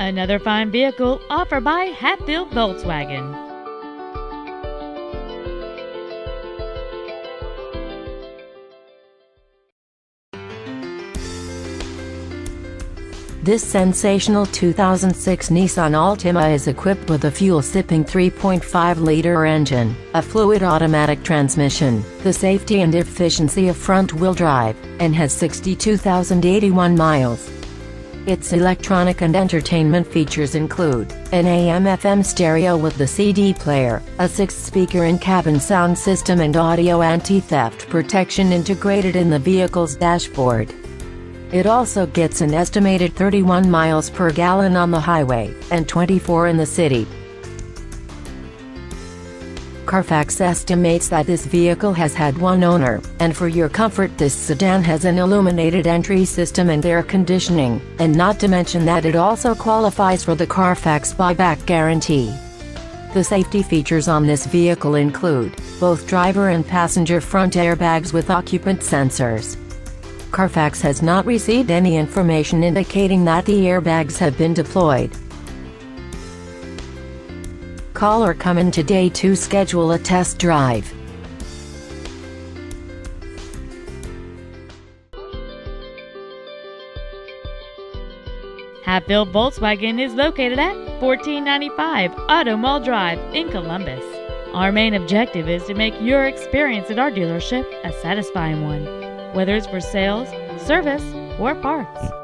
Another fine vehicle offered by Hatfield Volkswagen. This sensational 2006 Nissan Altima is equipped with a fuel-sipping 3.5-liter engine, a fluid automatic transmission, the safety and efficiency of front-wheel drive, and has 62,081 miles. Its electronic and entertainment features include an AM-FM stereo with the CD player, a six-speaker in-cabin sound system and audio anti-theft protection integrated in the vehicle's dashboard. It also gets an estimated 31 miles per gallon on the highway, and 24 in the city. Carfax estimates that this vehicle has had one owner, and for your comfort this sedan has an illuminated entry system and air conditioning, and not to mention that it also qualifies for the Carfax buyback guarantee. The safety features on this vehicle include, both driver and passenger front airbags with occupant sensors. Carfax has not received any information indicating that the airbags have been deployed. Call or come in today to schedule a test drive. Hatfield Volkswagen is located at 1495 Auto Mall Drive in Columbus. Our main objective is to make your experience at our dealership a satisfying one, whether it's for sales, service, or parts.